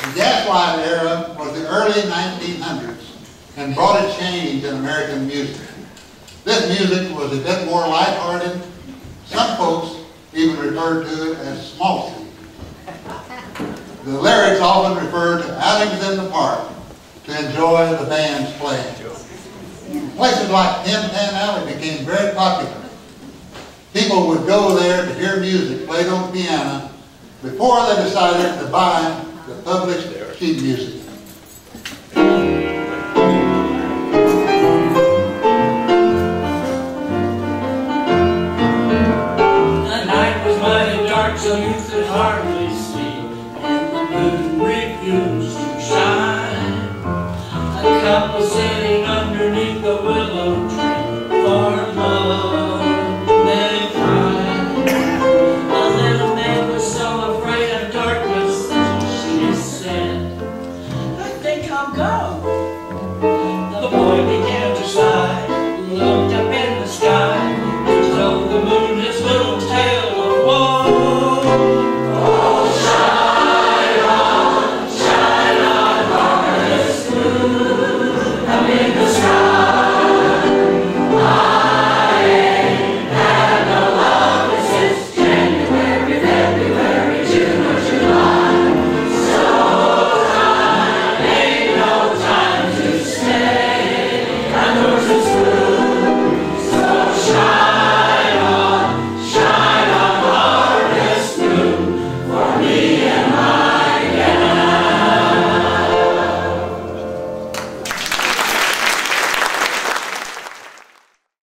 The gaslight era was the early 1900s and brought a change in American music. This music was a bit more lighthearted. Some folks even referred to it as small The lyrics often referred to outings in the park to enjoy the band's playing. Places like Tin Pan Alley became very popular. People would go there to hear music played on piano before they decided to buy the published sheet music. The night was mighty dark, so you could hardly see, and the moon refused to shine. A couple said Obrigado.